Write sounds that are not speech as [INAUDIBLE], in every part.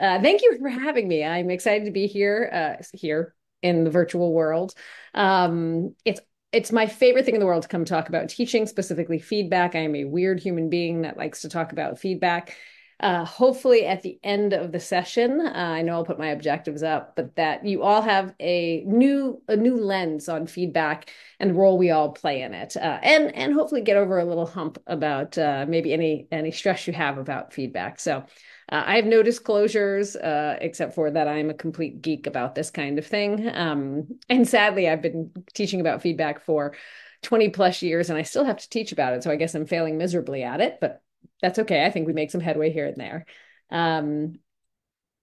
Uh, thank you for having me. I'm excited to be here, uh, here in the virtual world. Um, it's it's my favorite thing in the world to come talk about teaching, specifically feedback. I am a weird human being that likes to talk about feedback. Uh, hopefully, at the end of the session, uh, I know I'll put my objectives up, but that you all have a new a new lens on feedback and role we all play in it, uh, and and hopefully get over a little hump about uh, maybe any any stress you have about feedback. So. Uh, I have no disclosures uh, except for that I'm a complete geek about this kind of thing. Um, and sadly, I've been teaching about feedback for 20 plus years and I still have to teach about it. So I guess I'm failing miserably at it, but that's okay. I think we make some headway here and there. Um,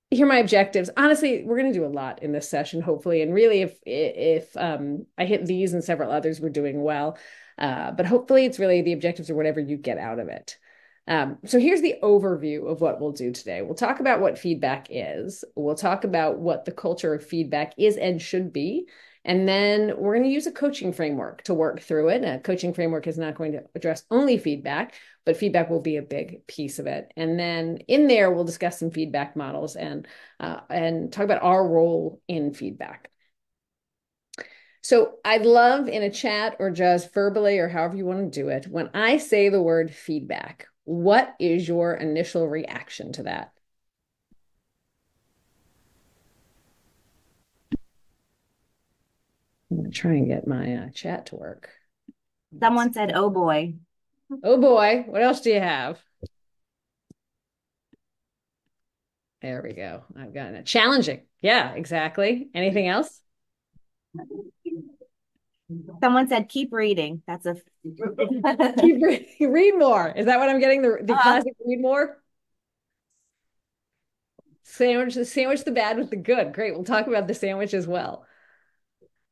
here are my objectives. Honestly, we're going to do a lot in this session, hopefully. And really, if if um, I hit these and several others, we're doing well. Uh, but hopefully, it's really the objectives or whatever you get out of it. Um, so here's the overview of what we'll do today. We'll talk about what feedback is. We'll talk about what the culture of feedback is and should be. And then we're going to use a coaching framework to work through it. A coaching framework is not going to address only feedback, but feedback will be a big piece of it. And then in there, we'll discuss some feedback models and uh, and talk about our role in feedback. So I'd love in a chat or just verbally or however you want to do it, when I say the word feedback, what is your initial reaction to that? I'm going to try and get my uh, chat to work. Someone said, oh boy. Oh boy. What else do you have? There we go. I've gotten it. Challenging. Yeah, exactly. Anything else? Someone said, keep reading. That's a [LAUGHS] keep reading. Read more. Is that what I'm getting? The, the uh, classic read more? Sandwich, sandwich the bad with the good. Great. We'll talk about the sandwich as well.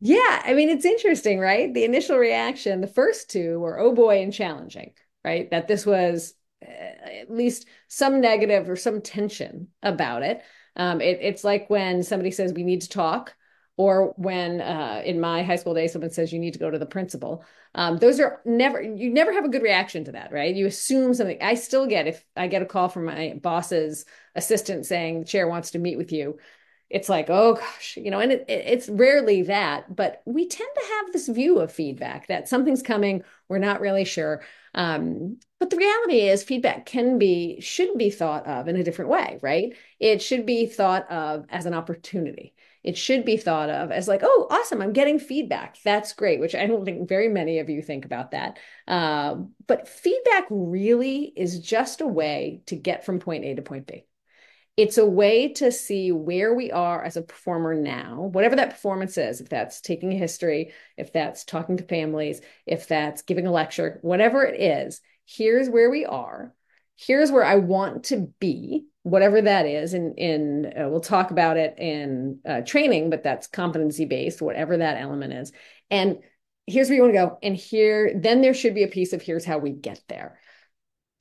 Yeah, I mean, it's interesting, right? The initial reaction, the first two were, oh boy, and challenging, right? That this was uh, at least some negative or some tension about it. Um, it. It's like when somebody says, we need to talk or when uh, in my high school days someone says you need to go to the principal um, those are never you never have a good reaction to that right? You assume something. I still get if i get a call from my boss's assistant saying the chair wants to meet with you it's like oh gosh you know and it, it's rarely that but we tend to have this view of feedback that something's coming we're not really sure um, but the reality is feedback can be should be thought of in a different way right? It should be thought of as an opportunity it should be thought of as like, oh, awesome, I'm getting feedback. That's great, which I don't think very many of you think about that. Uh, but feedback really is just a way to get from point A to point B. It's a way to see where we are as a performer now, whatever that performance is, if that's taking a history, if that's talking to families, if that's giving a lecture, whatever it is, here's where we are. Here's where I want to be whatever that is in in uh, we'll talk about it in uh, training but that's competency based whatever that element is. And here's where you want to go and here then there should be a piece of here's how we get there.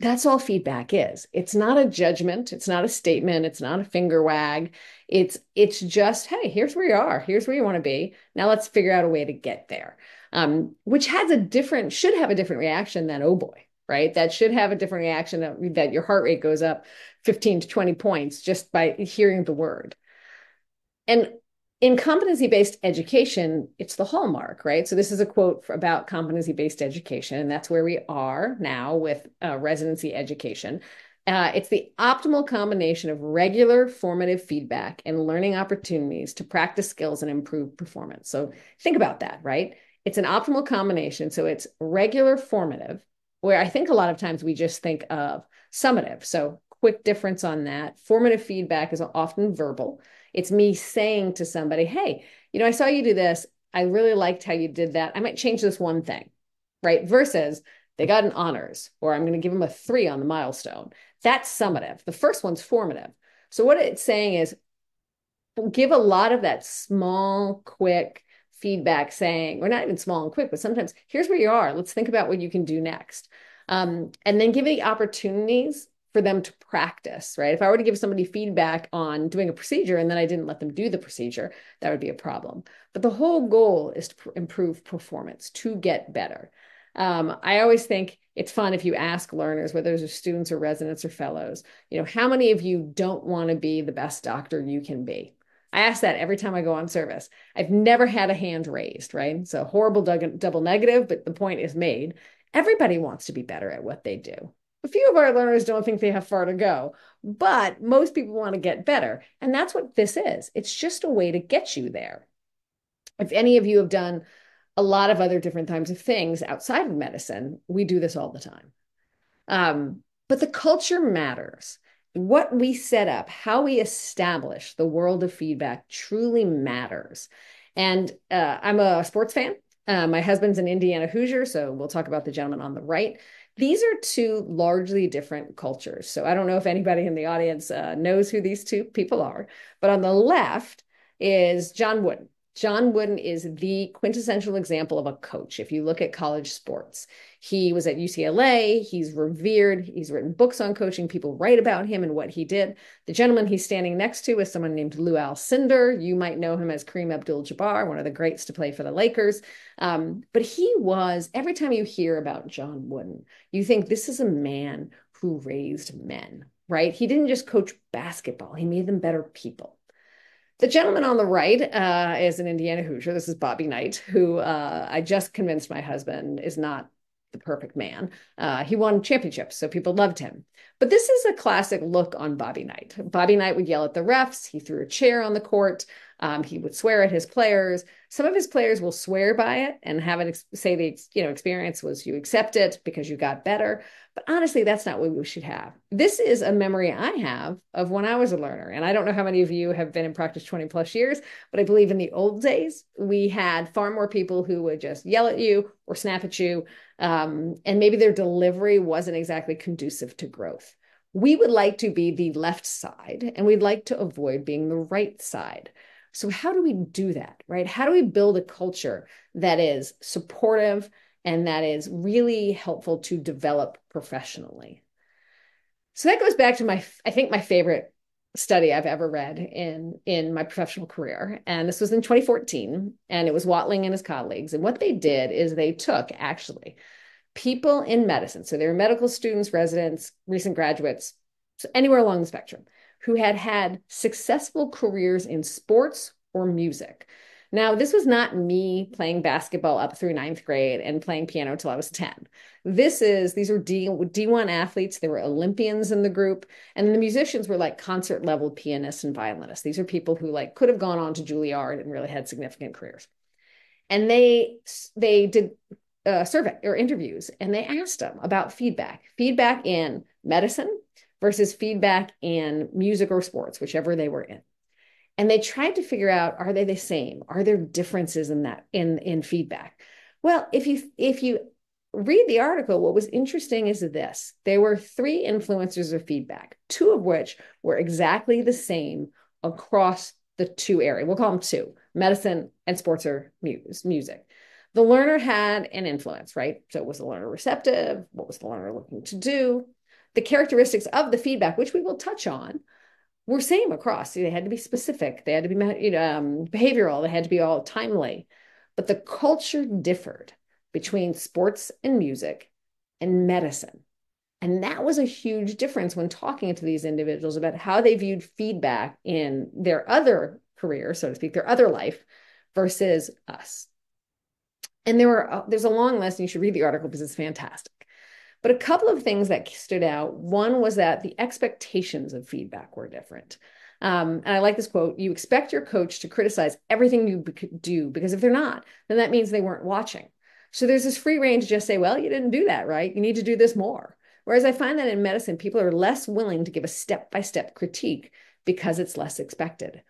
That's all feedback is. It's not a judgment it's not a statement it's not a finger wag. It's it's just hey here's where you are here's where you want to be now let's figure out a way to get there. Um, which has a different should have a different reaction than oh boy right? That should have a different reaction that your heart rate goes up 15 to 20 points just by hearing the word. And in competency based education, it's the hallmark, right? So, this is a quote about competency based education, and that's where we are now with uh, residency education. Uh, it's the optimal combination of regular formative feedback and learning opportunities to practice skills and improve performance. So, think about that, right? It's an optimal combination. So, it's regular formative where I think a lot of times we just think of summative. So, quick difference on that. Formative feedback is often verbal. It's me saying to somebody, hey, you know, I saw you do this. I really liked how you did that. I might change this one thing, right? Versus they got an honors, or I'm going to give them a three on the milestone. That's summative. The first one's formative. So, what it's saying is give a lot of that small, quick, feedback saying, or not even small and quick, but sometimes here's where you are. Let's think about what you can do next. Um, and then give the opportunities for them to practice, right? If I were to give somebody feedback on doing a procedure and then I didn't let them do the procedure, that would be a problem. But the whole goal is to pr- improve performance, to get better. Um, I always think it's fun if you ask learners, whether they're students or residents or fellows, you know, how many of you don't want to be the best doctor you can be? I ask that every time I go on service. I've never had a hand raised, right? A horrible double negative, but the point is made. Everybody wants to be better at what they do. A few of our learners don't think they have far to go, but most people want to get better. And that's what this is. It's just a way to get you there. If any of you have done a lot of other different kinds of things outside of medicine, we do this all the time. Um, but the culture matters. What we set up, how we establish the world of feedback truly matters. And uh, I'm a sports fan. Uh, my husband's an Indiana Hoosier, so we'll talk about the gentleman on the right. These are two largely different cultures. So I don't know if anybody in the audience uh, knows who these two people are, but on the left is John Wooden. John Wooden is the quintessential example of a coach. If you look at college sports, he was at UCLA, he's revered, he's written books on coaching, people write about him and what he did. The gentleman he's standing next to is someone named Lew Alcindor. You might know him as Kareem Abdul Jabbar, one of the greats to play for the Lakers. Um, but he was, every time you hear about John Wooden, you think this is a man who raised men, right? He didn't just coach basketball, he made them better people. The gentleman on the right uh, is an Indiana Hoosier. This is Bobby Knight, who uh, I just convinced my husband is not the perfect man. Uh, he won championships, so people loved him. But this is a classic look on Bobby Knight. Bobby Knight would yell at the refs. He threw a chair on the court. Um, he would swear at his players. Some of his players will swear by it and have it say the you know experience was you accept it because you got better. But honestly, that's not what we should have. This is a memory I have of when I was a learner. And I don't know how many of you have been in practice 20 plus years, but I believe in the old days, we had far more people who would just yell at you or snap at you. Um, and maybe their delivery wasn't exactly conducive to growth. We would like to be the left side and we'd like to avoid being the right side. So, how do we do that, right? How do we build a culture that is supportive and that is really helpful to develop professionally. So that goes back to my, I think my favorite study I've ever read in in my professional career, and this was in 2014, and it was Watling and his colleagues. And what they did is they took actually people in medicine, so they were medical students, residents, recent graduates, so anywhere along the spectrum, who had had successful careers in sports or music. Now, this was not me playing basketball up through ninth grade and playing piano until I was 10. This is, these were D, D1 athletes. There were Olympians in the group. And the musicians were like concert level pianists and violinists. These are people who like could have gone on to Juilliard and really had significant careers. And they, they did a survey or interviews and they asked them about feedback, feedback in medicine versus feedback in music or sports, whichever they were in. And they tried to figure out are they the same? Are there differences in that in in feedback? Well if you if you read the article what was interesting is this. There were three influencers of feedback two of which were exactly the same across the two areas. We'll call them two medicine and sports or music. The learner had an influence right? So was the learner receptive? What was the learner looking to do the characteristics of the feedback which we will touch on were same across. They had to be specific. They had to be um, behavioral. They had to be all timely. But the culture differed between sports and music and medicine. And that was a huge difference when talking to these individuals about how they viewed feedback in their other career, so to speak, their other life versus us. And there were uh, there's a long list, and you should read the article because it's fantastic. But a couple of things that stood out. One was that the expectations of feedback were different. Um, and I like this quote you expect your coach to criticize everything you do because if they're not, then that means they weren't watching. So there's this free range to just say, well, you didn't do that right. You need to do this more. Whereas I find that in medicine, people are less willing to give a step by step critique because it's less expected.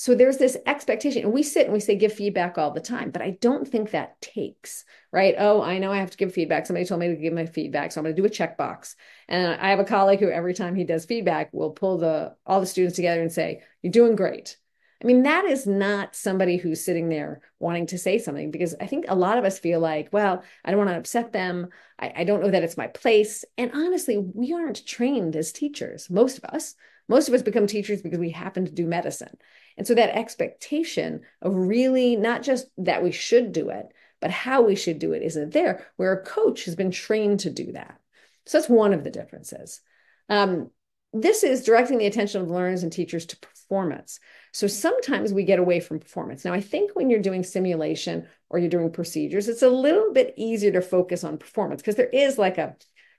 So there's this expectation. And we sit and we say, give feedback all the time, but I don't think that takes, right? Oh, I know I have to give feedback. Somebody told me to give my feedback. So I'm going to do a checkbox. And I have a colleague who every time he does feedback will pull the all the students together and say, You're doing great. I mean, that is not somebody who's sitting there wanting to say something because I think a lot of us feel like, well, I don't want to upset them. I, I don't know that it's my place. And honestly, we aren't trained as teachers, most of us. Most of us become teachers because we happen to do medicine. And so that expectation of really not just that we should do it, but how we should do it isn't there, where a coach has been trained to do that. So that's one of the differences. Um, this is directing the attention of learners and teachers to performance. So sometimes we get away from performance. Now, I think when you're doing simulation or you're doing procedures, it's a little bit easier to focus on performance because there is like a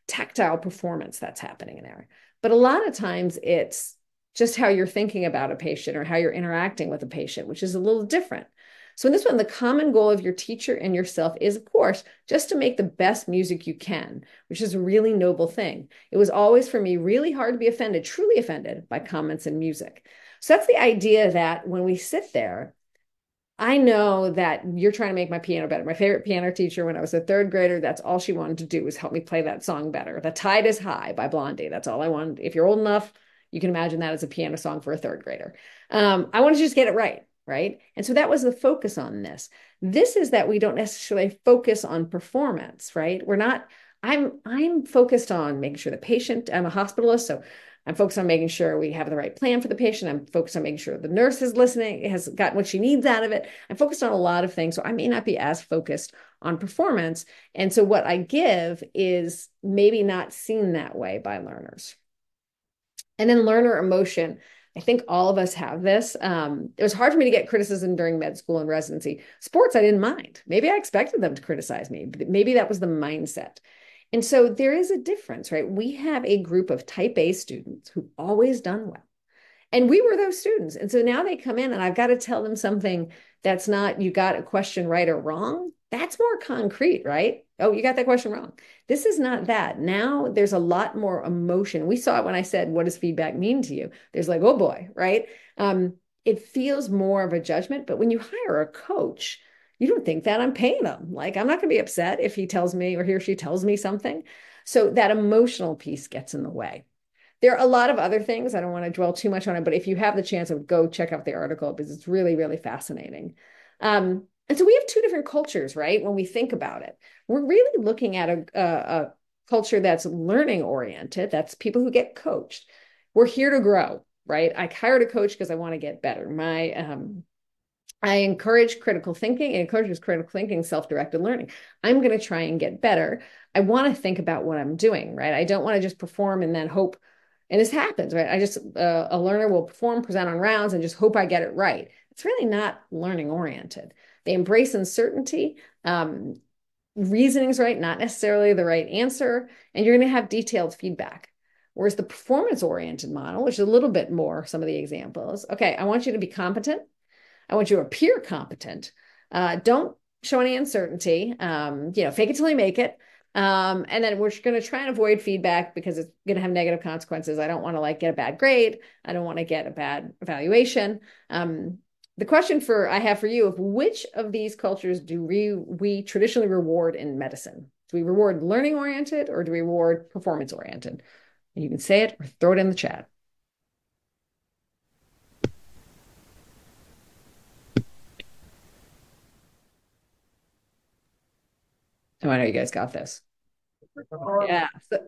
tactile performance that's happening in there. But a lot of times it's just how you're thinking about a patient or how you're interacting with a patient, which is a little different. So in this one, the common goal of your teacher and yourself is, of course, just to make the best music you can, which is a really noble thing. It was always for me really hard to be offended, truly offended by comments and music. So that's the idea that when we sit there, I know that you're trying to make my piano better. My favorite piano teacher when I was a third grader, that's all she wanted to do was help me play that song better. The Tide is High by Blondie. That's all I wanted. If you're old enough, you can imagine that as a piano song for a third grader. Um, I want to just get it right right? And so that was the focus on this. This is that we don't necessarily focus on performance, right? We're not I'm I'm focused on making sure the patient, I'm a hospitalist, so I'm focused on making sure we have the right plan for the patient. I'm focused on making sure the nurse is listening, has gotten what she needs out of it. I'm focused on a lot of things. So I may not be as focused on performance. And so what I give is maybe not seen that way by learners. And then learner emotion. I think all of us have this. Um, it was hard for me to get criticism during med school and residency. Sports, I didn't mind. Maybe I expected them to criticize me, but maybe that was the mindset. And so there is a difference, right? We have a group of type A students who've always done well. And we were those students. And so now they come in and I've got to tell them something that's not, you got a question right or wrong. That's more concrete, right? Oh, you got that question wrong. This is not that. Now there's a lot more emotion. We saw it when I said, What does feedback mean to you? There's like, Oh boy, right? Um, it feels more of a judgment. But when you hire a coach, you don't think that I'm paying them. Like, I'm not going to be upset if he tells me or he or she tells me something. So that emotional piece gets in the way. There are a lot of other things. I don't want to dwell too much on it, but if you have the chance, I would go check out the article because it's really, really fascinating. Um, and so we have two different cultures, right? When we think about it, we're really looking at a, a, a culture that's learning oriented. That's people who get coached. We're here to grow, right? I hired a coach because I want to get better. My um, I encourage critical thinking. It encourages critical thinking, self-directed learning. I'm going to try and get better. I want to think about what I'm doing, right? I don't want to just perform and then hope. And this happens, right? I just uh, a learner will perform, present on rounds, and just hope I get it right. It's really not learning oriented. They embrace uncertainty. Um, reasoning's right, not necessarily the right answer, and you're going to have detailed feedback. Whereas the performance oriented model, which is a little bit more some of the examples, okay, I want you to be competent I want you to appear competent. Uh, don't show any uncertainty. Um, you know, fake it till you make it. Um, and then we're going to try and avoid feedback because it's going to have negative consequences. I don't want to like get a bad grade. I don't want to get a bad evaluation. Um, the question for I have for you of which of these cultures do we we traditionally reward in medicine? Do we reward learning oriented or do we reward performance oriented? And you can say it or throw it in the chat. Oh, I know you guys got this. Yeah. So,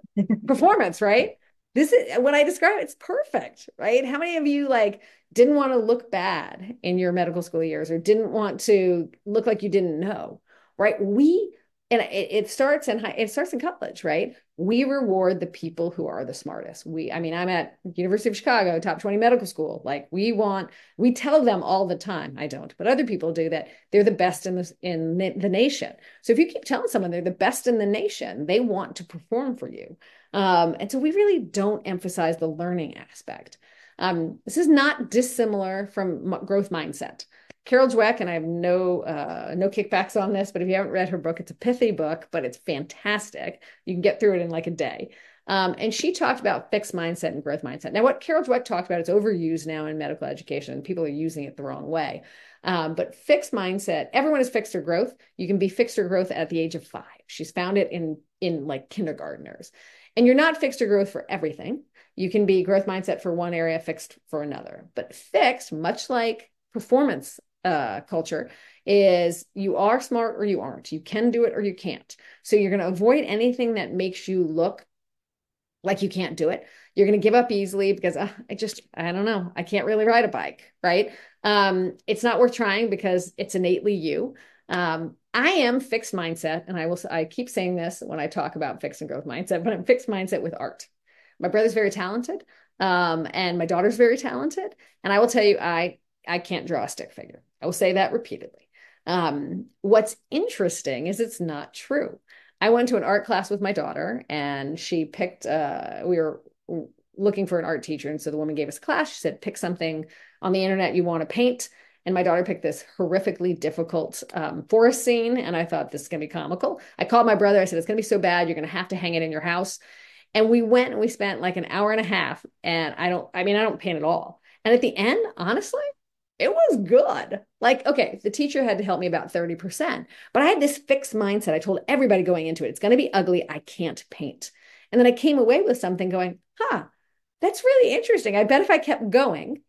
performance, right? This is when I describe it, it's perfect, right? How many of you like didn't want to look bad in your medical school years or didn't want to look like you didn't know, right? We and it, it starts in high, it starts in college, right? We reward the people who are the smartest. We, I mean, I'm at University of Chicago, top 20 medical school. Like we want, we tell them all the time. I don't, but other people do that. They're the best in the in the nation. So if you keep telling someone they're the best in the nation, they want to perform for you. Um, and so we really don't emphasize the learning aspect. Um, this is not dissimilar from growth mindset. Carol Dweck, and I have no uh, no kickbacks on this, but if you haven't read her book, it's a pithy book, but it's fantastic. You can get through it in like a day. Um, and she talked about fixed mindset and growth mindset. Now, what Carol Dweck talked about, is overused now in medical education. and People are using it the wrong way. Um, but fixed mindset, everyone is fixed or growth. You can be fixed or growth at the age of five. She's found it in in like kindergartners. And you're not fixed or growth for everything. You can be growth mindset for one area, fixed for another. But fixed, much like performance uh, culture is you are smart or you aren't. You can do it or you can't. So you're going to avoid anything that makes you look like you can't do it. You're going to give up easily because uh, I just, I don't know, I can't really ride a bike, right? Um, it's not worth trying because it's innately you. Um, I am fixed mindset, and I will I keep saying this when I talk about fixed and growth mindset, but I'm fixed mindset with art. My brother's very talented, um, and my daughter's very talented, and I will tell you, I I can't draw a stick figure. I will say that repeatedly. Um, what's interesting is it's not true. I went to an art class with my daughter, and she picked. Uh, we were looking for an art teacher, and so the woman gave us a class. She said, "Pick something on the internet you want to paint." And my daughter picked this horrifically difficult um, forest scene. And I thought, this is going to be comical. I called my brother. I said, it's going to be so bad. You're going to have to hang it in your house. And we went and we spent like an hour and a half. And I don't, I mean, I don't paint at all. And at the end, honestly, it was good. Like, okay, the teacher had to help me about 30%, but I had this fixed mindset. I told everybody going into it, it's going to be ugly. I can't paint. And then I came away with something going, huh, that's really interesting. I bet if I kept going,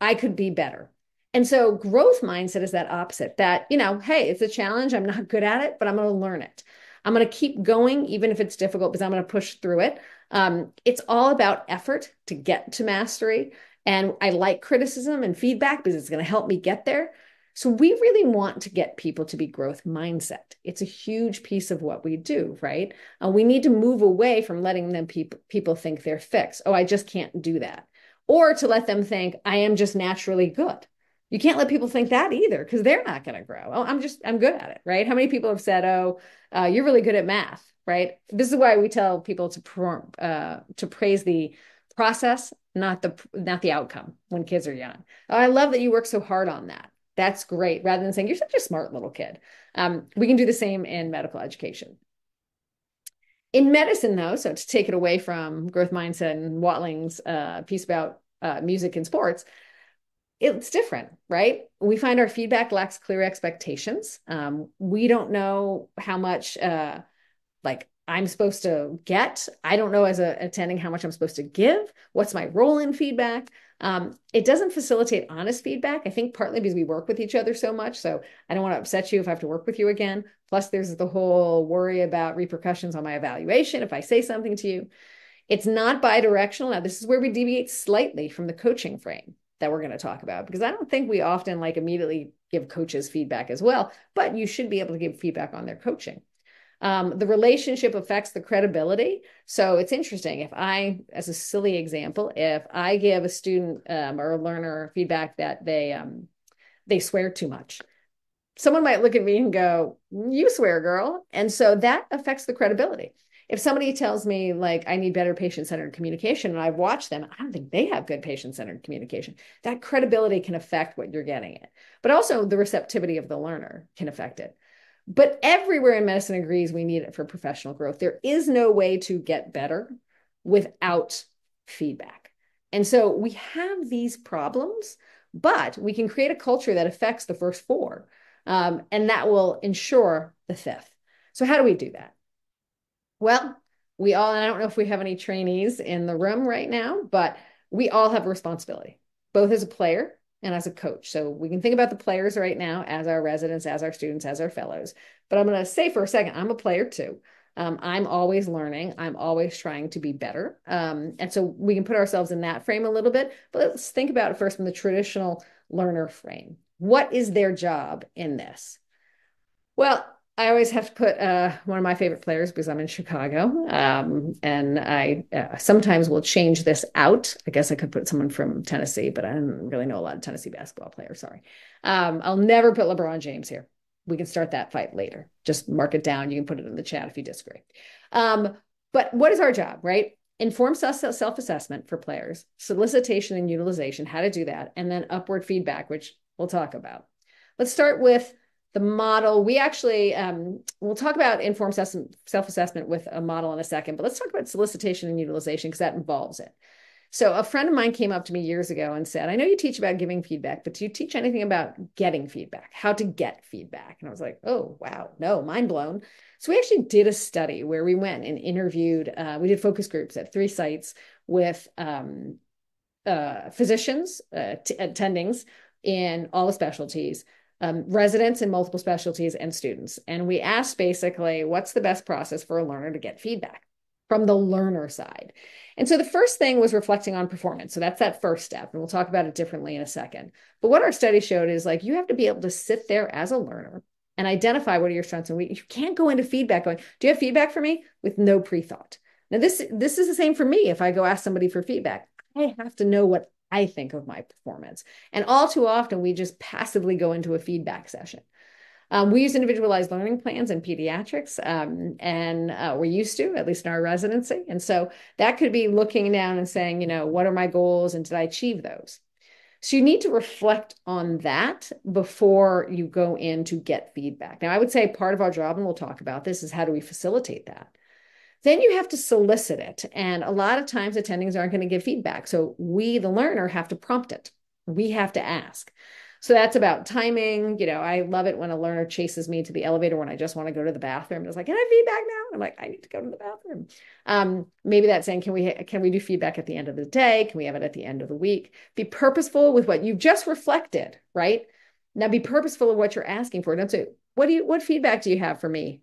I could be better. And so growth mindset is that opposite that, you know, hey, it's a challenge. I'm not good at it, but I'm going to learn it. I'm going to keep going, even if it's difficult, because I'm going to push through it. Um, it's all about effort to get to mastery. And I like criticism and feedback because it's going to help me get there. So we really want to get people to be growth mindset. It's a huge piece of what we do, right? Uh, we need to move away from letting them people people think they're fixed. Oh, I just can't do that. Or to let them think I am just naturally good. You can't let people think that either because they're not going to grow. Oh, I'm just, I'm good at it, right? How many people have said, oh, uh, you're really good at math, right? This is why we tell people to, uh, to praise the process, not the, not the outcome when kids are young. Oh, I love that you work so hard on that. That's great. Rather than saying, you're such a smart little kid. Um, we can do the same in medical education. In medicine, though, so to take it away from growth mindset and Watling's uh, piece about uh, music and sports, it's different, right? We find our feedback lacks clear expectations. Um, we don't know how much, uh, like, I'm supposed to get. I don't know as a attending how much I'm supposed to give. What's my role in feedback? Um, it doesn't facilitate honest feedback. I think partly because we work with each other so much. So I don't want to upset you if I have to work with you again. Plus, there's the whole worry about repercussions on my evaluation if I say something to you. It's not bidirectional. Now, this is where we deviate slightly from the coaching frame that we're going to talk about because I don't think we often like immediately give coaches feedback as well, but you should be able to give feedback on their coaching. Um, the relationship affects the credibility. So it's interesting. If I, as a silly example, if I give a student um, or a learner feedback that they um, they swear too much, someone might look at me and go, "You swear, girl," and so that affects the credibility if somebody tells me like I need better patient centered communication and I've watched them, I don't think they have good patient centered communication. That credibility can affect what you're getting it, but also the receptivity of the learner can affect it. But everywhere in medicine agrees we need it for professional growth. There is no way to get better without feedback. And so we have these problems, but we can create a culture that affects the first four, um, and that will ensure the fifth. So, how do we do that? Well, we all, I don't know if we have any trainees in the room right now, but we all have a responsibility, both as a player and as a coach. So we can think about the players right now as our residents, as our students, as our fellows. But I'm going to say for a second, I'm a player too. Um, I'm always learning. I'm always trying to be better. Um, and so we can put ourselves in that frame a little bit. But let's think about it first from the traditional learner frame. What is their job in this? Well, I always have to put uh, one of my favorite players because I'm in Chicago, um, and I uh, sometimes will change this out. I guess I could put someone from Tennessee, but I don't really know a lot of Tennessee basketball players. Sorry, um, I'll never put LeBron James here. We can start that fight later. Just mark it down. You can put it in the chat if you disagree. Um, but what is our job, right? Inform self assessment for players, solicitation and utilization, how to do that, and then upward feedback, which we'll talk about. Let's start with the model we actually um, we'll talk about informed self-assessment with a model in a second but let's talk about solicitation and utilization because that involves it. So a friend of mine came up to me years ago and said i know you teach about giving feedback but do you teach anything about getting feedback? How to get feedback? And i was like oh wow. No mind blown. So we actually did a study where we went and interviewed uh, we did focus groups at three sites with um, uh, physicians uh, attendings in all the specialties um, residents in multiple specialties and students. And we asked basically, what's the best process for a learner to get feedback from the learner side? And so the first thing was reflecting on performance. So that's that first step. And we'll talk about it differently in a second. But what our study showed is like you have to be able to sit there as a learner and identify what are your strengths and weaknesses. You can't go into feedback going, do you have feedback for me? With no pre-thought. Now, this this is the same for me. If I go ask somebody for feedback, I have to know what I think of my performance. And all too often, we just passively go into a feedback session. Um, we use individualized learning plans in pediatrics, um, and uh, we're used to, at least in our residency. And so that could be looking down and saying, you know, what are my goals and did I achieve those? So you need to reflect on that before you go in to get feedback. Now, I would say part of our job, and we'll talk about this, is how do we facilitate that? Then you have to solicit it. And a lot of times attendings aren't going to give feedback. So we, the learner, have to prompt it. We have to ask. So that's about timing. You know, I love it when a learner chases me to the elevator when I just want to go to the bathroom. It's like, can I feedback now? I'm like, I need to go to the bathroom. Um, maybe that's saying, can we can we do feedback at the end of the day? Can we have it at the end of the week? Be purposeful with what you've just reflected, right? Now be purposeful of what you're asking for. Don't say, what do you what feedback do you have for me?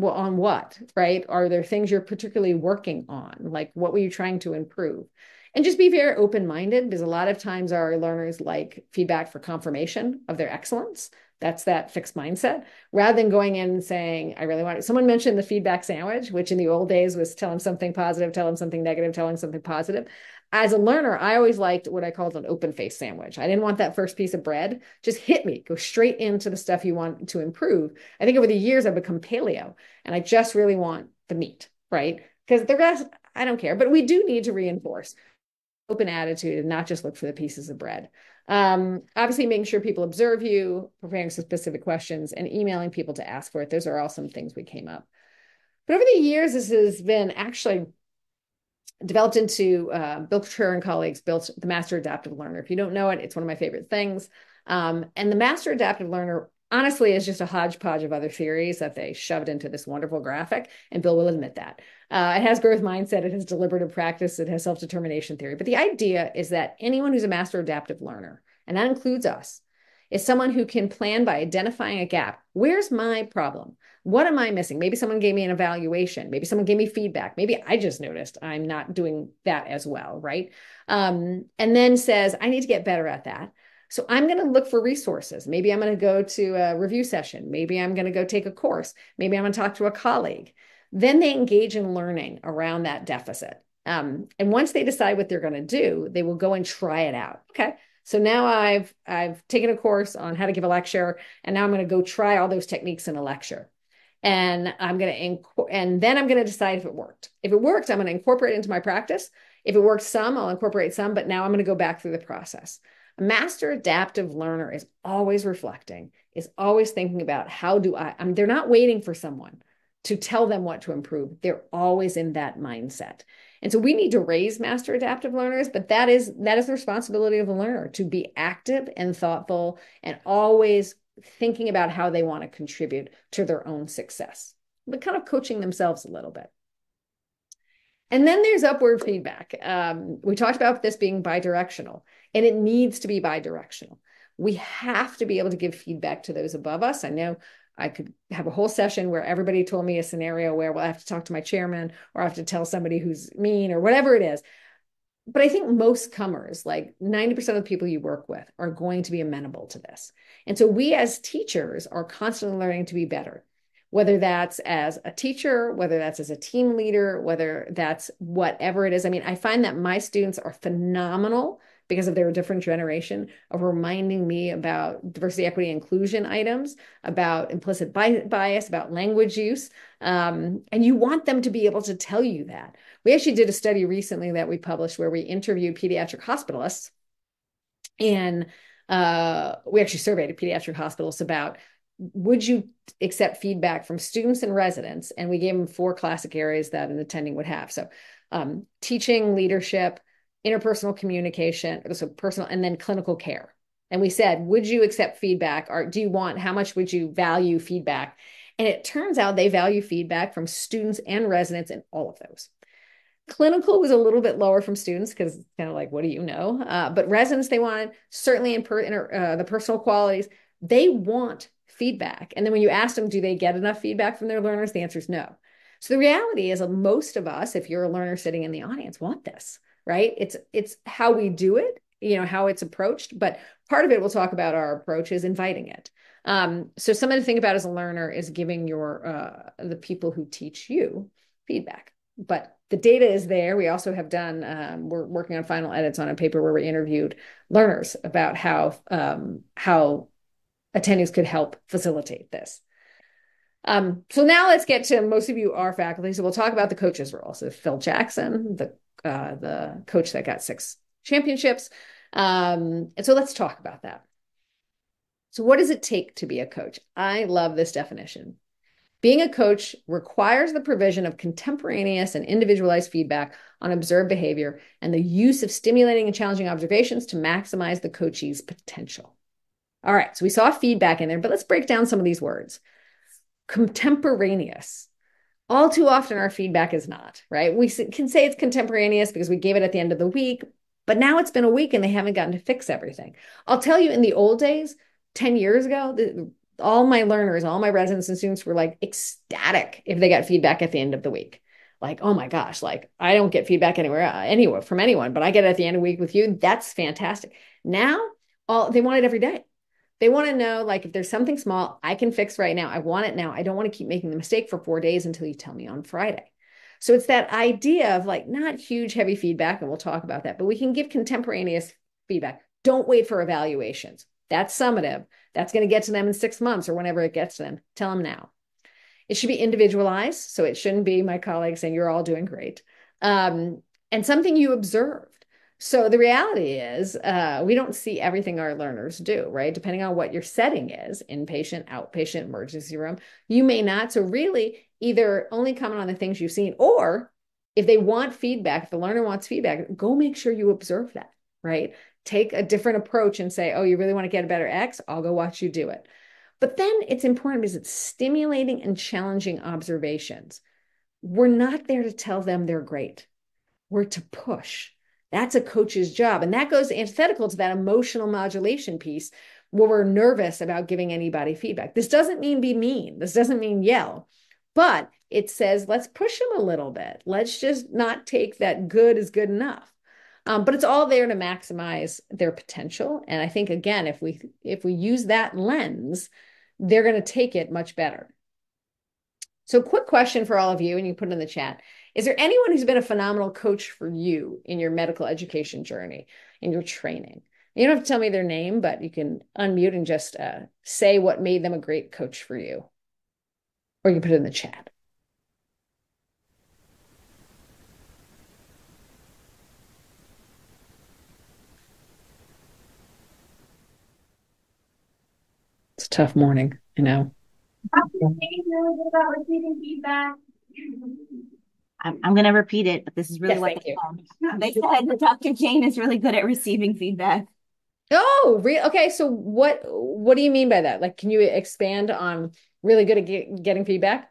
Well, on what, right? Are there things you're particularly working on? Like, what were you trying to improve? And just be very open minded because a lot of times our learners like feedback for confirmation of their excellence. That's that fixed mindset rather than going in and saying, I really want it. Someone mentioned the feedback sandwich, which in the old days was tell them something positive, tell them something negative, tell telling something positive as a learner, I always liked what I called an open face sandwich. I didn't want that first piece of bread. Just hit me, go straight into the stuff you want to improve. I think over the years, I've become paleo and I just really want the meat, right? Because the rest, I don't care. But we do need to reinforce open attitude and not just look for the pieces of bread. Um, obviously, making sure people observe you, preparing some specific questions, and emailing people to ask for it. Those are all some things we came up. But over the years, this has been actually developed into uh, Bill Cutrer and colleagues built the Master Adaptive Learner. If you don't know it, it's one of my favorite things. Um, and the Master Adaptive Learner honestly is just a hodgepodge of other theories that they shoved into this wonderful graphic. And Bill will admit that. Uh, it has growth mindset, it has deliberative practice, it has self determination theory. But the idea is that anyone who's a master adaptive learner, and that includes us, is someone who can plan by identifying a gap. Where's my problem? What am I missing? Maybe someone gave me an evaluation. Maybe someone gave me feedback. Maybe I just noticed I'm not doing that as well, right? Um, and then says, I need to get better at that. So I'm going to look for resources. Maybe I'm going to go to a review session. Maybe I'm going to go take a course. Maybe I'm going to talk to a colleague. Then they engage in learning around that deficit. Um, and once they decide what they're going to do, they will go and try it out. Okay. So now I've I've taken a course on how to give a lecture, and now I'm going to go try all those techniques in a lecture. And I'm going to inc- and then I'm going to decide if it worked. If it worked, I'm going to incorporate it into my practice. If it works some, I'll incorporate some, but now I'm going to go back through the process. A master adaptive learner is always reflecting, is always thinking about how do I, I mean, they're not waiting for someone to tell them what to improve. They're always in that mindset. And so we need to raise master adaptive learners, but that is that is the responsibility of the learner to be active and thoughtful and always thinking about how they want to contribute to their own success, but kind of coaching themselves a little bit. And then there's upward feedback. Um, we talked about this being bidirectional, and it needs to be bidirectional. We have to be able to give feedback to those above us. I know I could have a whole session where everybody told me a scenario where, well, I have to talk to my chairman or I have to tell somebody who's mean or whatever it is. But I think most comers, like 90% of the people you work with, are going to be amenable to this. And so we as teachers are constantly learning to be better, whether that's as a teacher, whether that's as a team leader, whether that's whatever it is. I mean, I find that my students are phenomenal because of their different generation of reminding me about diversity, equity, inclusion items, about implicit bias, about language use. Um, and you want them to be able to tell you that. We actually did a study recently that we published where we interviewed pediatric hospitalists. And uh, we actually surveyed pediatric hospitals about would you accept feedback from students and residents? And we gave them four classic areas that an attending would have. So um, teaching, leadership, interpersonal communication, so personal, and then clinical care. And we said, would you accept feedback or do you want, how much would you value feedback? And it turns out they value feedback from students and residents in all of those. Clinical was a little bit lower from students because kind of like, what do you know? Uh, but residents, they wanted certainly in, per, in uh, the personal qualities, they want feedback. And then when you ask them, do they get enough feedback from their learners? The answer is no. So the reality is, most of us, if you're a learner sitting in the audience, want this right? It's it's how we do it you know how it's approached but part of it we'll talk about our approach is inviting it. Um, so something to think about as a learner is giving your uh, the people who teach you feedback. But the data is there. We also have done um, we're working on final edits on a paper where we interviewed learners about how um, how attendees could help facilitate this. Um, so now let's get to most of you are faculty so we'll talk about the coaches role. So phil jackson the uh, the coach that got six championships. Um, and so let's talk about that. So, what does it take to be a coach? I love this definition. Being a coach requires the provision of contemporaneous and individualized feedback on observed behavior and the use of stimulating and challenging observations to maximize the coachee's potential. All right, so we saw feedback in there, but let's break down some of these words. Contemporaneous all too often our feedback is not, right? We can say it's contemporaneous because we gave it at the end of the week, but now it's been a week and they haven't gotten to fix everything. I'll tell you, in the old days, 10 years ago, the, all my learners, all my residents and students were like ecstatic if they got feedback at the end of the week. Like, oh my gosh, like I don't get feedback anywhere, uh, anywhere from anyone, but I get it at the end of the week with you. That's fantastic. Now, all they want it every day. They want to know, like, if there's something small I can fix right now, I want it now. I don't want to keep making the mistake for four days until you tell me on Friday. So it's that idea of like not huge, heavy feedback, and we'll talk about that, but we can give contemporaneous feedback. Don't wait for evaluations. That's summative. That's going to get to them in six months or whenever it gets to them. Tell them now. It should be individualized. So it shouldn't be my colleagues saying you're all doing great. Um, and something you observe. So the reality is, uh, we don't see everything our learners do, right? Depending on what your setting is, inpatient, outpatient, emergency room, you may not. So really, either only comment on the things you've seen, or if they want feedback, if the learner wants feedback, go make sure you observe that, right? Take a different approach and say, oh, you really want to get a better X? I'll go watch you do it. But then it's important because it's stimulating and challenging observations. We're not there to tell them they're great. We're to push that's a coach's job. And that goes antithetical to that emotional modulation piece where we're nervous about giving anybody feedback. This doesn't mean be mean, this doesn't mean yell, but it says let's push them a little bit. Let's just not take that good is good enough. Um, but it's all there to maximize their potential. And I think again, if we if we use that lens, they're going to take it much better. So, quick question for all of you, and you put it in the chat. Is there anyone who's been a phenomenal coach for you in your medical education journey, in your training? You don't have to tell me their name, but you can unmute and just uh, say what made them a great coach for you. Or you can put it in the chat. It's a tough morning, you know. really good about receiving feedback. [LAUGHS] I'm, I'm going to repeat it, but this is really yes, what they said. They said Dr. Jane is really good at receiving feedback. Oh, re- okay. So what what do you mean by that? Like, can you expand on really good at get, getting feedback?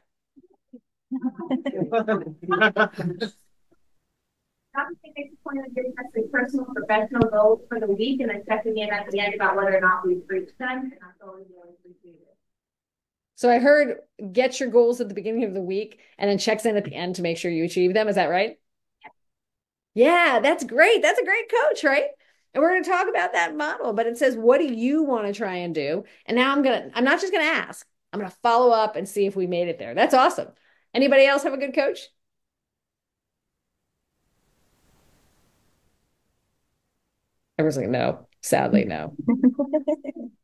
Dr. makes a point of getting actually personal professional goals for the week and then checking in at the end about whether or not we've reached them. And that's always really appreciated. So I heard get your goals at the beginning of the week and then checks in at the end to make sure you achieve them. Is that right? Yeah, that's great. That's a great coach, right? And we're going to talk about that model, but it says, what do you want to try and do? And now I'm going to, I'm not just going to ask, I'm going to follow up and see if we made it there. That's awesome. Anybody else have a good coach? Everyone's like, no, sadly, no. [LAUGHS]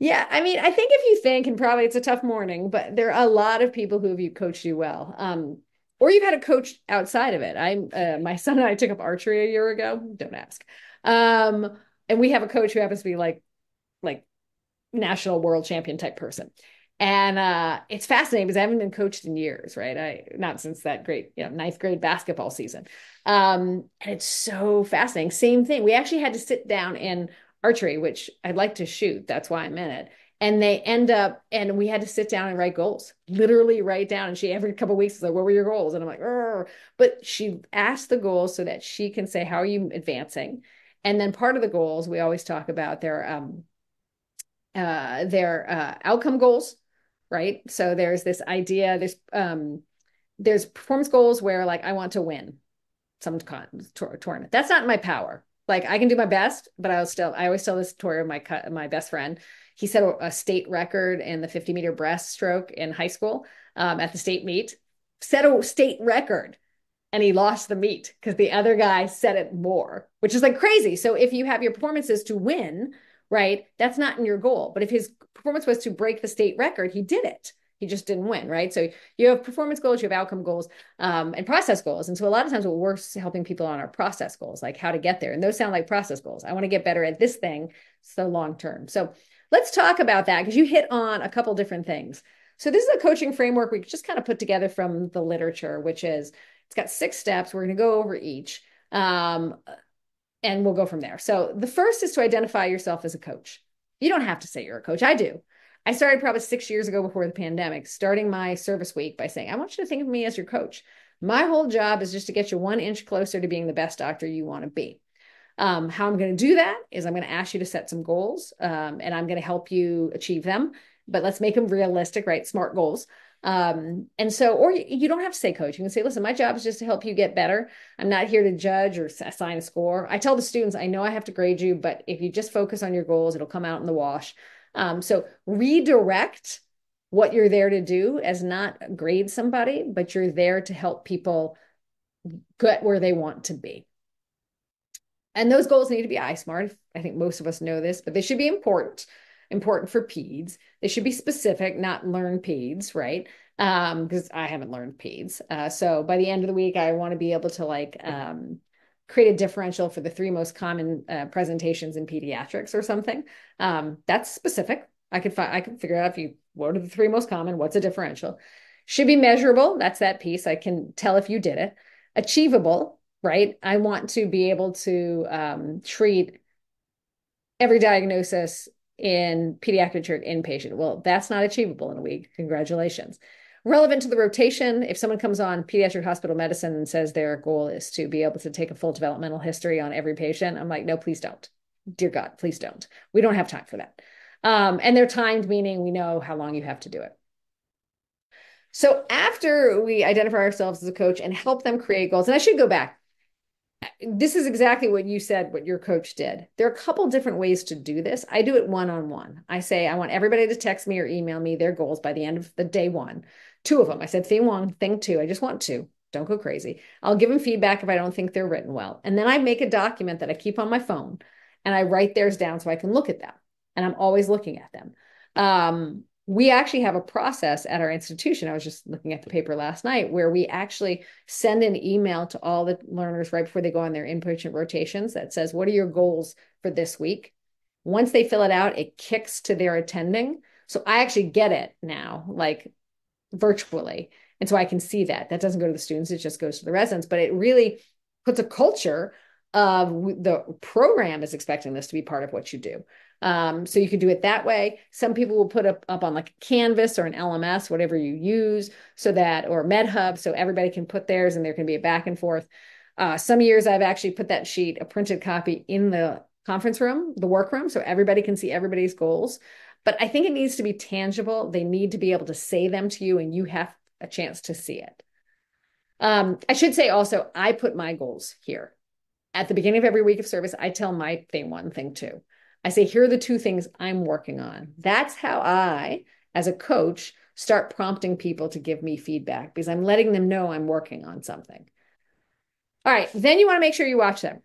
Yeah, I mean, I think if you think, and probably it's a tough morning, but there are a lot of people who have you coached you well. Um, or you've had a coach outside of it. I, uh, my son and I took up archery a year ago. Don't ask. Um, and we have a coach who happens to be like, like national world champion type person. And uh, it's fascinating because I haven't been coached in years, right? I not since that great, you know, ninth grade basketball season. Um, and it's so fascinating. Same thing. We actually had to sit down and archery, which I'd like to shoot. That's why I'm in it. And they end up, and we had to sit down and write goals, literally write down. And she every couple weeks is like, "What were your goals?" And I'm like, Rrr. "But she asked the goals so that she can say, "How are you advancing?" And then part of the goals we always talk about their um, uh, their uh, outcome goals, right? So there's this idea, there's um, there's performance goals where like I want to win, some tournament. That's not my power. Like I can do my best, but I'll still I always tell this story of my my best friend. He set a state record in the 50 meter breaststroke in high school um, at the state meet. Set a state record and he lost the meet because the other guy set it more, which is like crazy. So if you have your performances to win, right, that's not in your goal. But if his performance was to break the state record, he did it. He just didn't win, right? So you have performance goals, you have outcome goals, um, and process goals. And so a lot of times, what we're helping people on our process goals, like how to get there, and those sound like process goals. I want to get better at this thing, so long term. So let's talk about that because you hit on a couple different things. So this is a coaching framework we just kind of put together from the literature, which is it's got six steps. We're going to go over each. Um, and we'll go from there. So the first is to identify yourself as a coach. You don't have to say you're a coach. I do. I started probably six years ago before the pandemic, starting my service week by saying, I want you to think of me as your coach. My whole job is just to get you one inch closer to being the best doctor you want to be. Um, how I'm going to do that is I'm going to ask you to set some goals um, and I'm going to help you achieve them. But let's make them realistic, right? Smart goals. Um, and so, or you, you don't have to say coach. You can say, listen, my job is just to help you get better. I'm not here to judge or assign a score. I tell the students, I know I have to grade you, but if you just focus on your goals, it'll come out in the wash. Um, so redirect what you're there to do as not grade somebody, but you're there to help people get where they want to be. And those goals need to be iSmart. I think most of us know this, but they should be important important for peds. They should be specific, not learn peds, right? Um, because I haven't learned peds. Uh, so by the end of the week, I want to be able to like um, create a differential for the three most common uh, presentations in pediatrics or something. Um, that's specific. I could find I could figure out if you what are the three most common, what's a differential. Should be measurable. That's that piece. I can tell if you did it. Achievable, right? I want to be able to um, treat every diagnosis in pediatric inpatient. Well, that's not achievable in a week. Congratulations. Relevant to the rotation, if someone comes on pediatric hospital medicine and says their goal is to be able to take a full developmental history on every patient, I'm like, no, please don't. Dear God, please don't. We don't have time for that. Um, and they're timed, meaning we know how long you have to do it. So after we identify ourselves as a coach and help them create goals, and I should go back this is exactly what you said what your coach did there are a couple different ways to do this i do it one-on-one i say i want everybody to text me or email me their goals by the end of the day one two of them i said thing one thing two. I just want two. Don't go crazy. I'll give them feedback if i don't think they're written well. And then i make a document that i keep on my phone and i write theirs down so i can look at them. And i'm always looking at them. Um, we actually have a process at our institution. I was just looking at the paper last night where we actually send an email to all the learners right before they go on their inpatient rotations that says, What are your goals for this week? Once they fill it out, it kicks to their attending. So I actually get it now, like virtually. And so I can see that. That doesn't go to the students, it just goes to the residents, but it really puts a culture of the program is expecting this to be part of what you do. Um, so you could do it that way. Some people will put up, up on like a Canvas or an LMS, whatever you use, so that, or MedHub, so everybody can put theirs and there can be a back and forth. Uh, some years I've actually put that sheet, a printed copy in the conference room, the workroom, so everybody can see everybody's goals. But I think it needs to be tangible. They need to be able to say them to you and you have a chance to see it. Um, I should say also, I put my goals here. At the beginning of every week of service, I tell my thing one, thing two. I say, here are the two things I'm working on. That's how I, as a coach, start prompting people to give me feedback because I'm letting them know I'm working on something. All right, then you want to make sure you watch them.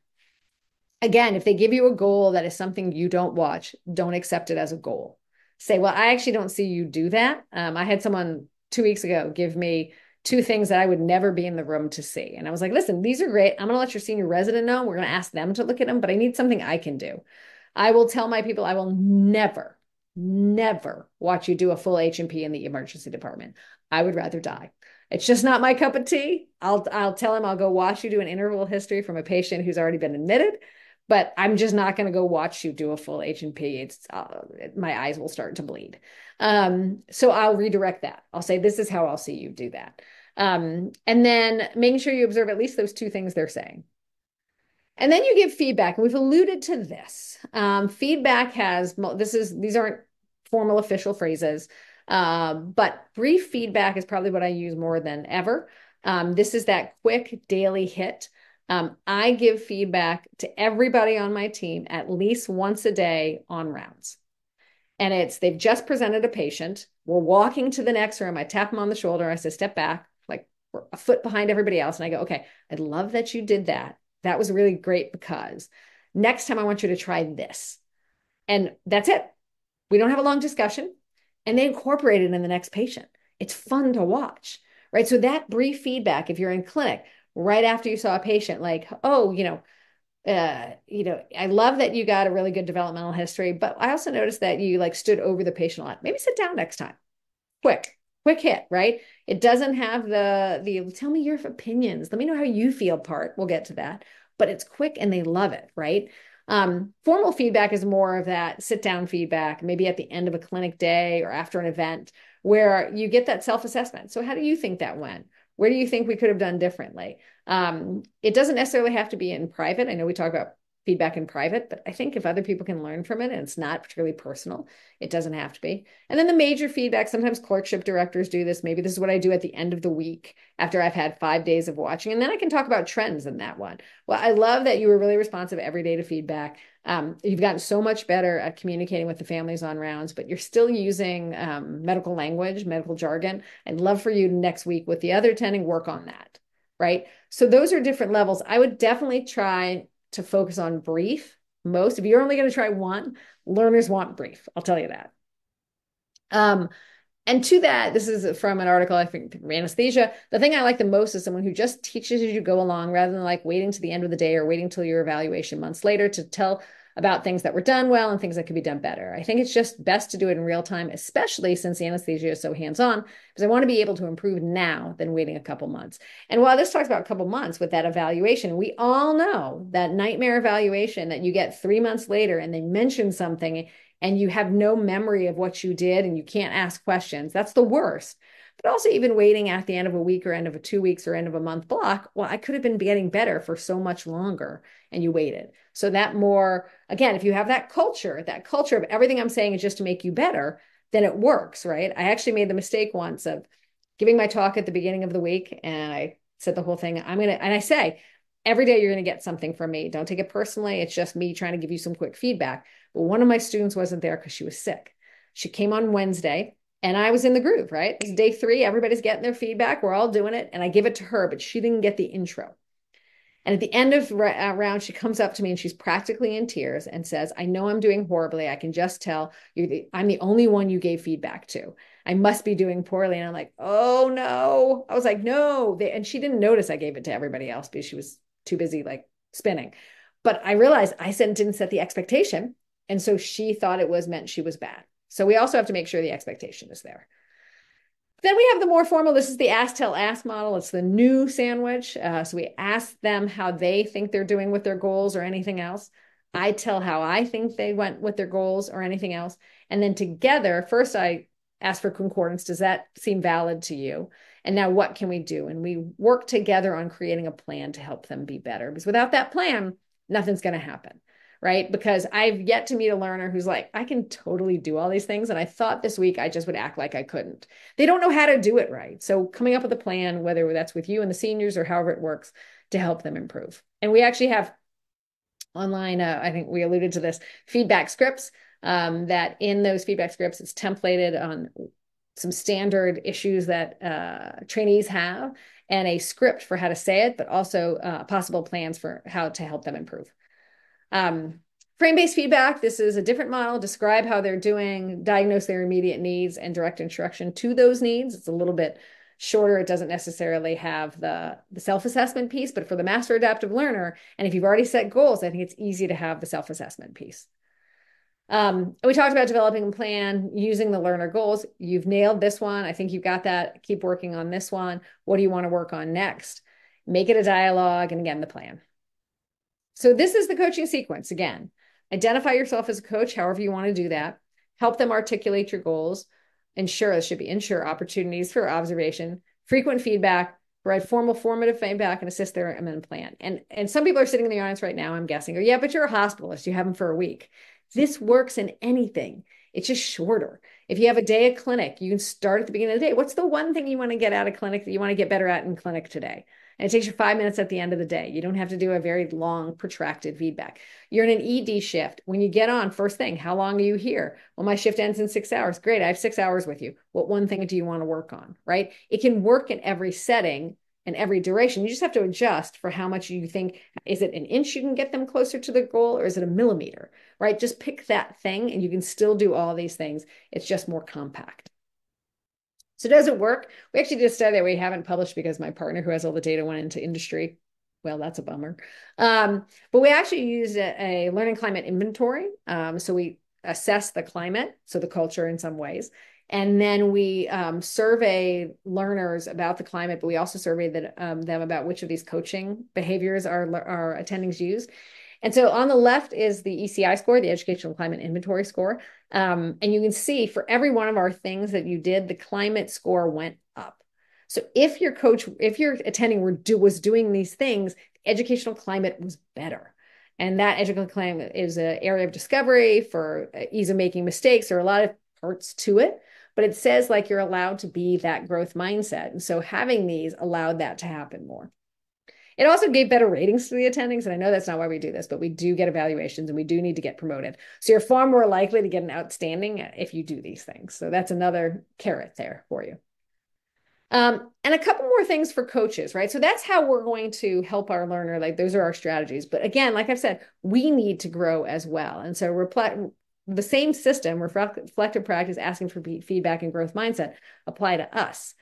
Again, if they give you a goal that is something you don't watch, don't accept it as a goal. Say, well, I actually don't see you do that. Um, I had someone two weeks ago give me two things that I would never be in the room to see. And I was like, listen, these are great. I'm going to let your senior resident know. We're going to ask them to look at them, but I need something I can do. I will tell my people I will never, never watch you do a full H&P in the emergency department. I would rather die. It's just not my cup of tea. I'll I'll tell him I'll go watch you do an interval history from a patient who's already been admitted, but I'm just not going to go watch you do a full H&P. It's uh, my eyes will start to bleed. Um, so I'll redirect that. I'll say this is how I'll see you do that. Um, and then making sure you observe at least those two things they're saying. And then you give feedback. And we've alluded to this. Um, feedback has this is these aren't formal official phrases, um, but brief feedback is probably what I use more than ever. Um, this is that quick daily hit Um, I give feedback to everybody on my team at least once a day on rounds. And it's they've just presented a patient. We're walking to the next room. I tap them on the shoulder. I say, step back, like we're a foot behind everybody else. And I go, okay, I love that you did that. That was really great because next time I want you to try this. And that's it. We don't have a long discussion. And they incorporate it in the next patient. It's fun to watch, right? So that brief feedback, if you're in clinic right after you saw a patient, like, oh, you know, uh, you know, I love that you got a really good developmental history, but I also noticed that you like stood over the patient a lot. Maybe sit down next time. Quick, quick hit, right? It doesn't have the the tell me your opinions. Let me know how you feel part. We'll get to that. But it's quick and they love it, right? Um, formal feedback is more of that sit down feedback, maybe at the end of a clinic day or after an event where you get that self assessment. So, how do you think that went? Where do you think we could have done differently? Um, it doesn't necessarily have to be in private. I know we talk about feedback in private, but I think if other people can learn from it and it's not particularly personal, it doesn't have to be. And then the major feedback, sometimes clerkship directors do this. Maybe this is what I do at the end of the week after I've had five days of watching. And then I can talk about trends in that one. Well, I love that you were really responsive every day to feedback. Um, you've gotten so much better at communicating with the families on rounds, but you're still using um, medical language, medical jargon. I'd love for you next week with the other attending work on that. Right. So those are different levels. I would definitely try to focus on brief most. If you're only going to try one, learners want brief. I'll tell you that. Um, and to that, this is from an article, I think, from anesthesia. The thing I like the most is someone who just teaches as you go along rather than like waiting to the end of the day or waiting till your evaluation months later to tell about things that were done well and things that could be done better. I think it's just best to do it in real time, especially since the anesthesia is so hands-on, because I want to be able to improve now than waiting a couple months. And while this talks about a couple months with that evaluation, we all know that nightmare evaluation that you get three months later and they mention something and you have no memory of what you did and you can't ask questions. That's the worst but also even waiting at the end of a week or end of a two weeks or end of a month block well i could have been getting better for so much longer and you waited. So that more again if you have that culture that culture of everything i'm saying is just to make you better then it works right? I actually made the mistake once of giving my talk at the beginning of the week and i said the whole thing. I'm gonna and i say every day you're going to get something from me. Don't take it personally. It's just me trying to give you some quick feedback. But one of my students wasn't there because she was sick. She came on wednesday and I was in the groove, right? It's day three. Everybody's getting their feedback. We're all doing it. And I give it to her, but she didn't get the intro. And at the end of uh, round, she comes up to me and she's practically in tears and says, I know I'm doing horribly. I can just tell you the, I'm the only one you gave feedback to. I must be doing poorly. And I'm like, oh no. I was like, no. They, and she didn't notice I gave it to everybody else because she was too busy like spinning. But I realized I didn't set the expectation. And so she thought it was meant she was bad. So we also have to make sure the expectation is there. Then we have the more formal, this is the ask, tell, ask model. It's the new sandwich. Uh, so we ask them how they think they're doing with their goals or anything else. I tell how I think they went with their goals or anything else. And then together, first I ask for concordance. Does that seem valid to you? And now what can we do? And we work together on creating a plan to help them be better. Because without that plan, nothing's going to happen right? Because I've yet to meet a learner who's like, I can totally do all these things. And I thought this week I just would act like I couldn't. They don't know how to do it right. So coming up with a plan, whether that's with you and the seniors or however it works to help them improve. And we actually have online, uh, I think we alluded to this, feedback scripts um, that in those feedback scripts, it's templated on some standard issues that uh, trainees have and a script for how to say it, but also uh, possible plans for how to help them improve. Um, Frame-based feedback, this is a different model. Describe how they're doing, diagnose their immediate needs, and direct instruction to those needs. It's a little bit shorter. It doesn't necessarily have the, the self-assessment piece, but for the master adaptive learner, and if you've already set goals, I think it's easy to have the self-assessment piece. Um, we talked about developing a plan using the learner goals. You've nailed this one. I think you've got that. Keep working on this one. What do you want to work on next? Make it a dialogue, and again, the plan. So this is the coaching sequence again. Identify yourself as a coach, however you want to do that. Help them articulate your goals. Ensure there should be ensure opportunities for observation, frequent feedback, provide formal formative feedback, and assist their amendment plan. And and some people are sitting in the audience right now, I'm guessing, or yeah, but you're a hospitalist, you have them for a week. This works in anything. It's just shorter. If you have a day at clinic, you can start at the beginning of the day. What's the one thing you want to get out of clinic that you want to get better at in clinic today? And it takes you five minutes at the end of the day. You don't have to do a very long, protracted feedback. You're in an ED shift. When you get on, first thing, how long are you here? Well, my shift ends in six hours. Great. I have six hours with you. What one thing do you want to work on? Right? It can work in every setting and every duration. You just have to adjust for how much you think. Is it an inch you can get them closer to the goal, or is it a millimeter? Right? Just pick that thing and you can still do all these things. It's just more compact. So does it work? We actually did a study that we haven't published because my partner who has all the data went into industry. Well, that's a bummer. Um, but we actually used a, a learning climate inventory. Um, so we assess the climate, so the culture in some ways. And then we um, survey learners about the climate, but we also survey um, them about which of these coaching behaviors our, our attendings use. And so on the left is the ECI score, the Educational Climate Inventory score. Um, and you can see for every one of our things that you did, the climate score went up. So if your coach, if your attending were do, was doing these things, educational climate was better. And that educational climate is an area of discovery for uh, ease of making mistakes. There are a lot of parts to it, but it says like you're allowed to be that growth mindset. And so having these allowed that to happen more. It also gave better ratings to the attendings. And I know that's not why we do this, but we do get evaluations and we do need to get promoted. So you're far more likely to get an outstanding if you do these things. So that's another carrot there for you. Um, and a couple more things for coaches, right? So that's how we're going to help our learner. Like those are our strategies. But again, like I've said, we need to grow as well. And so the same system, reflective practice, asking for feedback and growth mindset apply to us.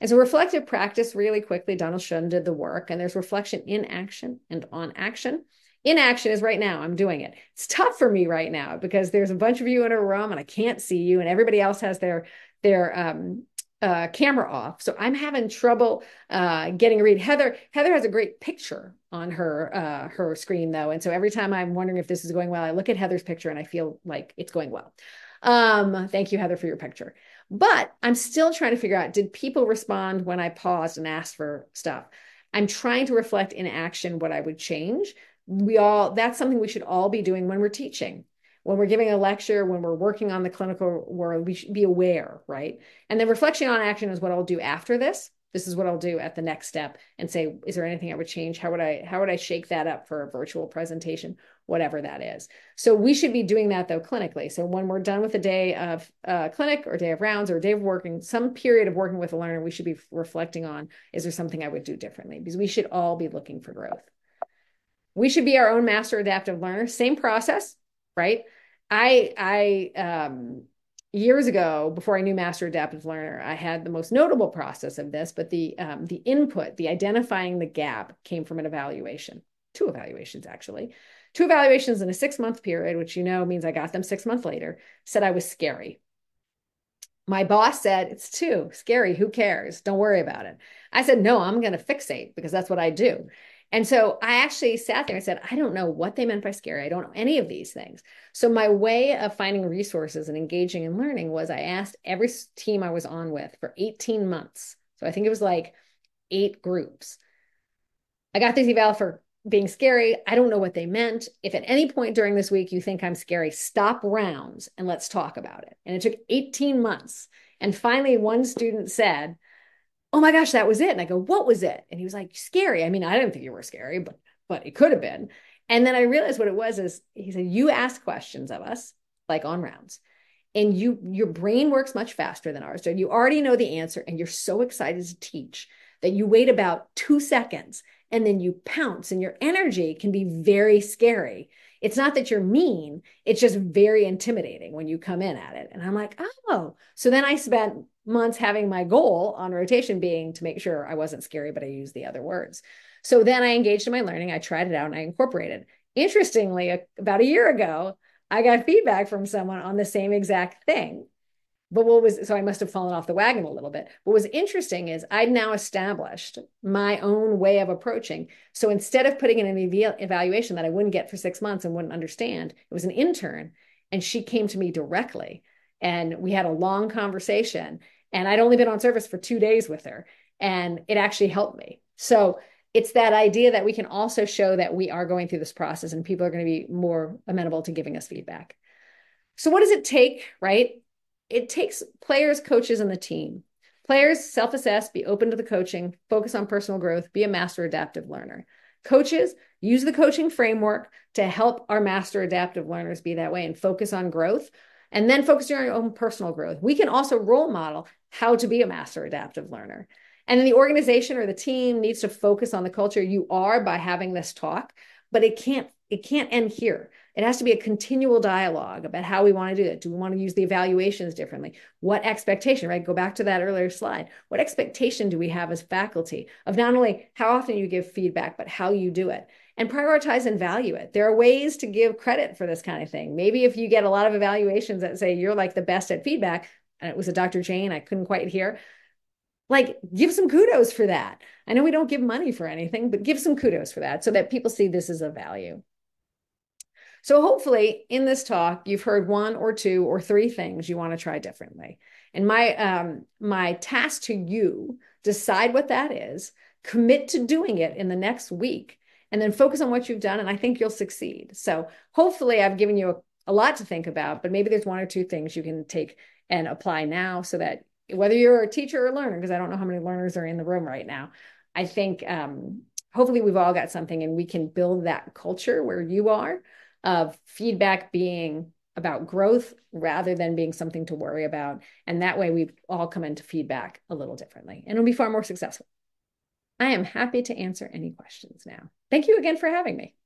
And so reflective practice really quickly, Donald Schön did the work, and there's reflection in action and on action. In action is right now. I'm doing it. It's tough for me right now because there's a bunch of you in a room and I can't see you, and everybody else has their their um, uh, camera off. So I'm having trouble uh, getting a read. Heather Heather has a great picture on her uh, her screen though, and so every time I'm wondering if this is going well, I look at Heather's picture and I feel like it's going well. Um, thank you, Heather, for your picture. But I'm still trying to figure out did people respond when I paused and asked for stuff? I'm trying to reflect in action what I would change. We all, that's something we should all be doing when we're teaching. When we're giving a lecture, when we're working on the clinical world, we should be aware, right? And then reflection on action is what I'll do after this this is what I'll do at the next step and say, is there anything I would change? How would I, how would I shake that up for a virtual presentation, whatever that is. So we should be doing that though clinically. So when we're done with a day of uh, clinic or day of rounds or day of working, some period of working with a learner, we should be reflecting on, is there something I would do differently? Because we should all be looking for growth. We should be our own master adaptive learner. Same process, right? I, I, um, years ago, before I knew Master Adaptive Learner, I had the most notable process of this, but the um, the input, the identifying the gap came from an evaluation, two evaluations actually. Two evaluations in a six month period, which you know means I got them six months later, said I was scary. My boss said, It's too scary. Who cares? Don't worry about it. I said, No, I'm going to fixate because that's what I do. And so I actually sat there and said, I don't know what they meant by scary. I don't know any of these things. So my way of finding resources and engaging in learning was I asked every team I was on with for 18 months. So I think it was like eight groups. I got these eval for being scary. I don't know what they meant. If at any point during this week you think I'm scary, stop rounds and let's talk about it. And it took 18 months. And finally, one student said, oh my gosh, that was it. And I go, what was it? And he was like, scary. I mean, I didn't think you were scary, but but it could have been. And then I realized what it was is he said, you ask questions of us, like on rounds, and you your brain works much faster than ours. So you already know the answer and you're so excited to teach that you wait about two seconds and then you pounce and your energy can be very scary. It's not that you're mean, it's just very intimidating when you come in at it. And I'm like, oh. So then I spent months having my goal on rotation being to make sure I wasn't scary, but I used the other words. So then I engaged in my learning. I tried it out and I incorporated. Interestingly, about a year ago, I got feedback from someone on the same exact thing. But what was so I must have fallen off the wagon a little bit. What was interesting is I'd now established my own way of approaching. So instead of putting in an evaluation that I wouldn't get for six months and wouldn't understand, it was an intern and she came to me directly and we had a long conversation and I'd only been on service for two days with her, and it actually helped me. So it's that idea that we can also show that we are going through this process and people are going to be more amenable to giving us feedback. So, what does it take, right? It takes players, coaches, and the team. Players self assess, be open to the coaching, focus on personal growth, be a master adaptive learner. Coaches use the coaching framework to help our master adaptive learners be that way and focus on growth and then focus on your own personal growth. We can also role model how to be a master adaptive learner. And then the organization or the team needs to focus on the culture you are by having this talk, but it can't it can't end here. It has to be a continual dialogue about how we want to do it. Do we want to use the evaluations differently? What expectation, right? Go back to that earlier slide. What expectation do we have as faculty of not only how often you give feedback, but how you do it? And prioritize and value it. There are ways to give credit for this kind of thing. Maybe if you get a lot of evaluations that say you're like the best at feedback, and it was a Dr. Jane, I couldn't quite hear, like give some kudos for that. I know we don't give money for anything, but give some kudos for that so that people see this as a value. So hopefully in this talk, you've heard one or two or three things you want to try differently. And my um, my task to you, decide what that is, commit to doing it in the next week, and then focus on what you've done. And I think you'll succeed. So hopefully I've given you a, a lot to think about, but maybe there's one or two things you can take and apply now so that whether you're a teacher or a learner, because I don't know how many learners are in the room right now, I think um, hopefully we've all got something and we can build that culture where you are of feedback being about growth rather than being something to worry about. And that way we all come into feedback a little differently and it'll be far more successful. I am happy to answer any questions now. Thank you again for having me.